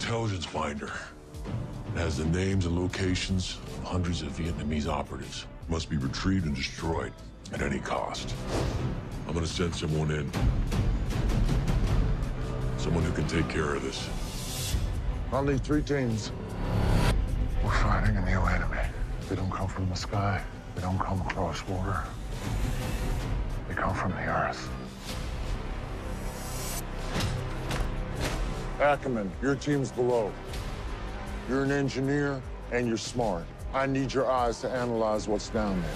intelligence binder. It has the names and locations of hundreds of Vietnamese operatives. Must be retrieved and destroyed at any cost. I'm gonna send someone in. Someone who can take care of this. I'll need three teams. We're fighting a new enemy. They don't come from the sky. They don't come across water. They come from the earth. Ackerman, your team's below. You're an engineer and you're smart. I need your eyes to analyze what's down there.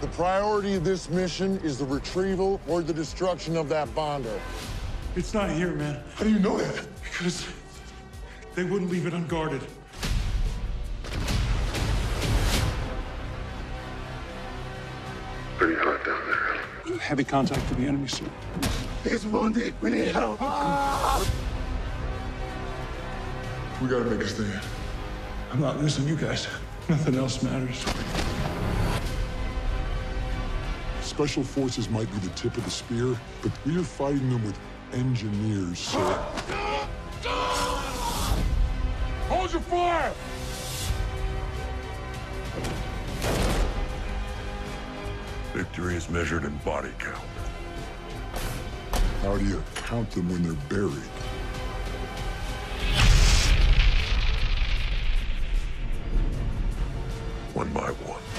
The priority of this mission is the retrieval or the destruction of that binder. It's not here, man. How do you know that? Because they wouldn't leave it unguarded. Pretty hot down there. Heavy contact with the enemy, sir. He's wounded. We need help. Ah! We gotta make a stand. I'm not losing you guys. Nothing else matters. Special forces might be the tip of the spear, but we're fighting them with engineers, sir. Hold your fire! Victory is measured in body count. How do you count them when they're buried? One by one.